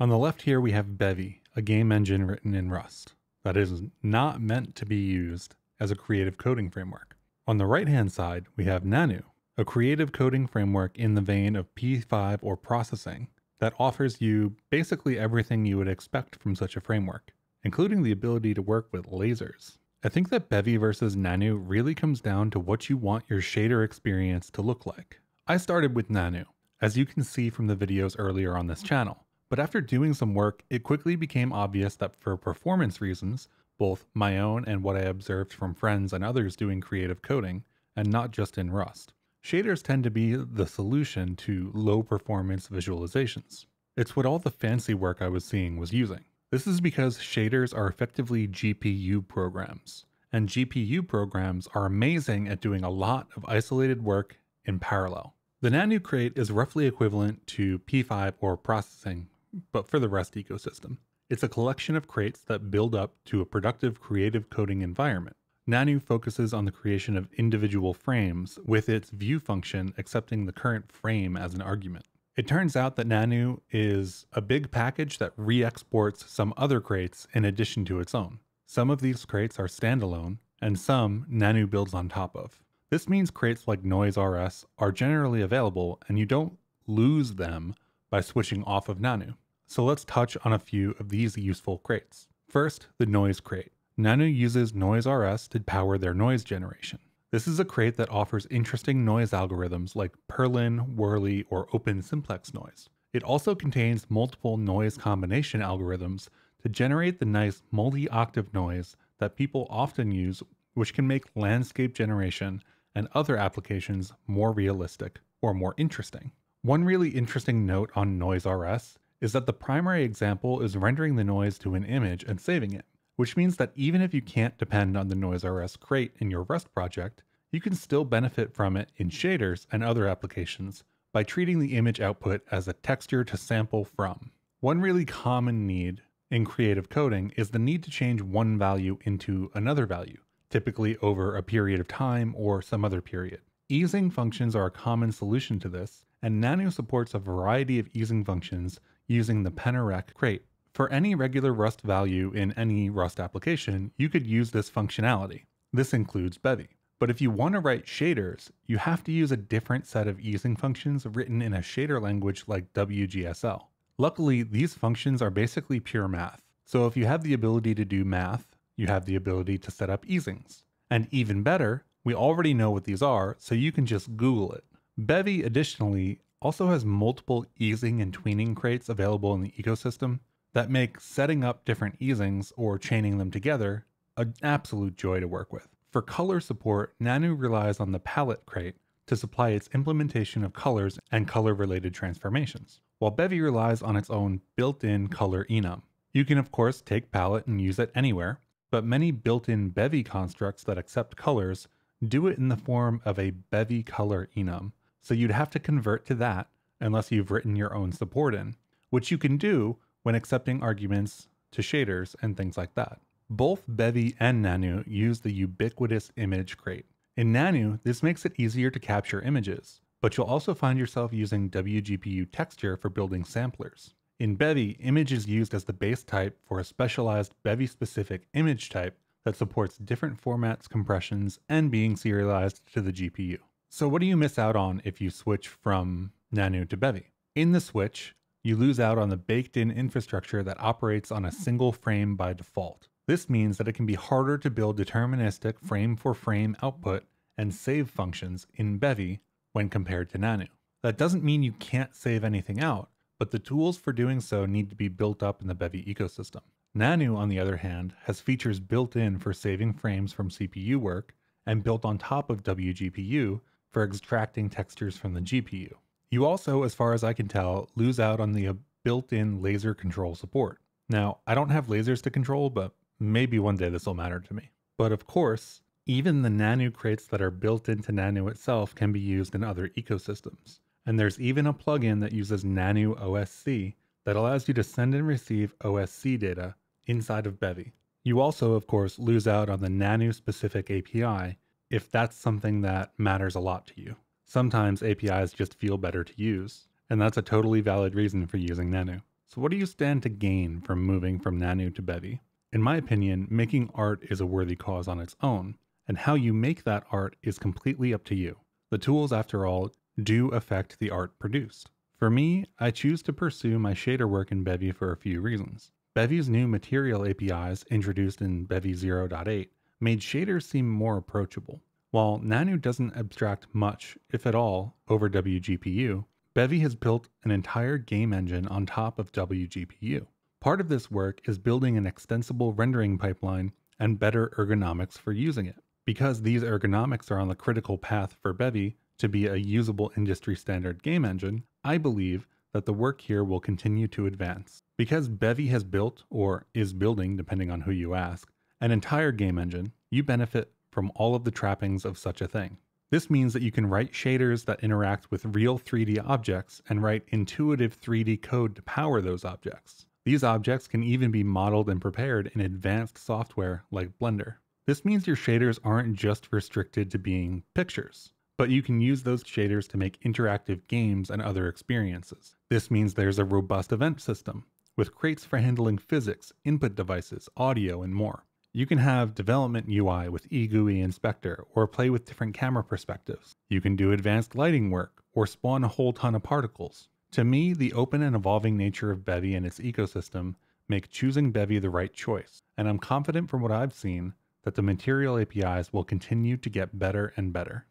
On the left here, we have Bevy, a game engine written in Rust that is not meant to be used as a creative coding framework. On the right hand side, we have Nannou, a creative coding framework in the vein of P5 or processing that offers you basically everything you would expect from such a framework, including the ability to work with lasers. I think that Bevy versus Nannou really comes down to what you want your shader experience to look like. I started with Nannou, as you can see from the videos earlier on this channel, but after doing some work, it quickly became obvious that for performance reasons, both my own and what I observed from friends and others doing creative coding, and not just in Rust, shaders tend to be the solution to low performance visualizations. It's what all the fancy work I was seeing was using. This is because shaders are effectively GPU programs, and GPU programs are amazing at doing a lot of isolated work in parallel. The Nannou crate is roughly equivalent to P5 or processing but for the Rust ecosystem. It's a collection of crates that build up to a productive creative coding environment. Nannou focuses on the creation of individual frames, with its view function accepting the current frame as an argument. It turns out that Nannou is a big package that re exports some other crates in addition to its own. Some of these crates are standalone, and some Nannou builds on top of. This means crates like Noise RS are generally available, and you don't lose them by switching off of Nannou. So let's touch on a few of these useful crates. First, the noise crate. Nannou uses Noise RS to power their noise generation. This is a crate that offers interesting noise algorithms like Perlin, Worley, or Open Simplex noise. It also contains multiple noise combination algorithms to generate the nice multi-octave noise that people often use, which can make landscape generation and other applications more realistic or more interesting. One really interesting note on Noise RS is that the primary example is rendering the noise to an image and saving it, which means that even if you can't depend on the Noise RS crate in your Rust project, you can still benefit from it in shaders and other applications by treating the image output as a texture to sample from. One really common need in creative coding is the need to change one value into another value, typically over a period of time or some other period. Easing functions are a common solution to this, and Nannou supports a variety of easing functions using the pennereq crate. For any regular Rust value in any Rust application, you could use this functionality. This includes Bevy. But if you want to write shaders, you have to use a different set of easing functions written in a shader language like WGSL. Luckily, these functions are basically pure math. So if you have the ability to do math, you have the ability to set up easings. And even better, we already know what these are, so you can just Google it. Bevy additionally also has multiple easing and tweening crates available in the ecosystem that make setting up different easings or chaining them together an absolute joy to work with. For color support, Nannou relies on the palette crate to supply its implementation of colors and color related transformations, while Bevy relies on its own built in color enum. You can, of course, take palette and use it anywhere, but many built in Bevy constructs that accept colors do it in the form of a Bevy color enum, so you'd have to convert to that unless you've written your own support in, which you can do when accepting arguments to shaders and things like that. Both Bevy and Nannou use the ubiquitous image crate. In Nannou, this makes it easier to capture images, but you'll also find yourself using WGPU texture for building samplers. In Bevy, image is used as the base type for a specialized Bevy specific image type that supports different formats, compressions, and being serialized to the GPU. So what do you miss out on if you switch from Nannou to Bevy? In the switch, you lose out on the baked in infrastructure that operates on a single frame by default. This means that it can be harder to build deterministic frame for frame output and save functions in Bevy when compared to Nannou. That doesn't mean you can't save anything out, but the tools for doing so need to be built up in the Bevy ecosystem. Nannou, on the other hand, has features built in for saving frames from CPU work and built on top of WGPU for extracting textures from the GPU. You also, as far as I can tell, lose out on the uh, built-in laser control support. Now, I don't have lasers to control, but maybe one day this will matter to me. But of course, even the Nannou crates that are built into Nannou itself can be used in other ecosystems. And there's even a plugin that uses Nannou OSC that allows you to send and receive OSC data inside of Bevy. You also, of course, lose out on the Nannou specific API if that's something that matters a lot to you. Sometimes APIs just feel better to use, and that's a totally valid reason for using Nannou. So, what do you stand to gain from moving from Nannou to Bevy? In my opinion, making art is a worthy cause on its own, and how you make that art is completely up to you. The tools, after all, do affect the art produced. For me, I choose to pursue my shader work in Bevy for a few reasons. Bevy's new material APIs, introduced in Bevy 0.8, made shaders seem more approachable. While Nannou doesn't abstract much, if at all, over WGPU, Bevy has built an entire game engine on top of WGPU. Part of this work is building an extensible rendering pipeline and better ergonomics for using it. Because these ergonomics are on the critical path for Bevy to be a usable industry standard game engine, I believe that the work here will continue to advance. Because Bevy has built, or is building depending on who you ask, an entire game engine, you benefit from all of the trappings of such a thing. This means that you can write shaders that interact with real 3D objects and write intuitive 3D code to power those objects. These objects can even be modeled and prepared in advanced software like Blender. This means your shaders aren't just restricted to being pictures, but you can use those shaders to make interactive games and other experiences. This means there's a robust event system, with crates for handling physics, input devices, audio, and more. You can have development UI with eGUI Inspector or play with different camera perspectives. You can do advanced lighting work or spawn a whole ton of particles. To me, the open and evolving nature of Bevy and its ecosystem make choosing Bevy the right choice, and I'm confident from what I've seen that the material APIs will continue to get better and better.